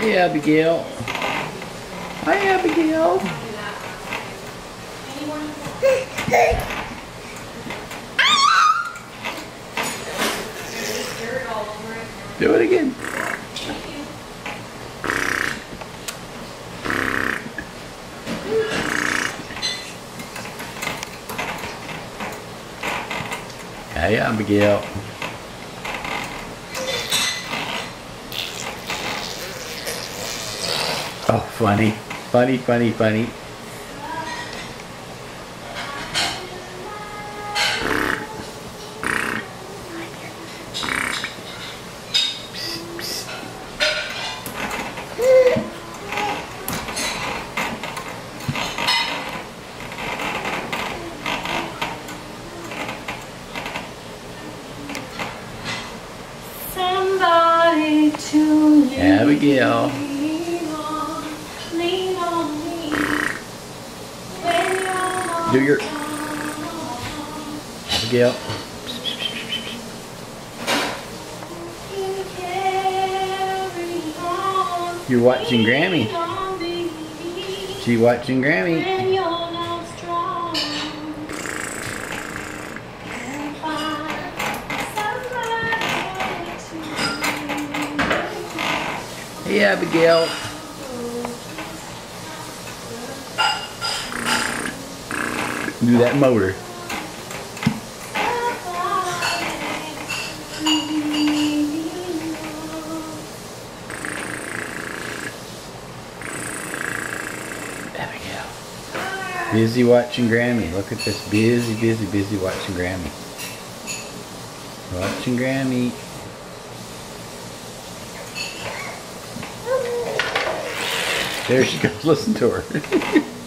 Hi, Abigail. Hi, Abigail. Do it again. Hi, Abigail. Oh, funny. Funny, funny, funny. Somebody to Abigail. on, lean on me. When you're Do your Abigail. You carry on, You're watching Grammy. She watching Grammy. When you're Do that motor. Abigail. Busy watching Grammy. Look at this. Busy, busy, busy watching Grammy. Watching Grammy. There she goes. Listen to her.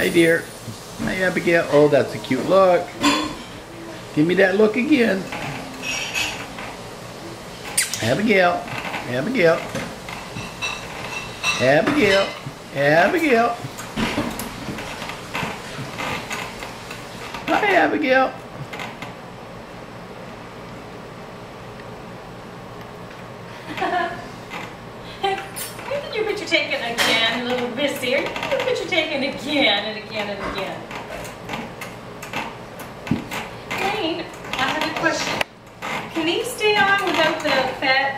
hey, dear. Hey, Abigail. Oh, that's a cute look. Give me that look again. Abigail. Abigail. Abigail. Abigail. Hi, Abigail. taken again, a little bit here. Look what you're again and again and again. Jane, I have a question. Can he stay on without the fat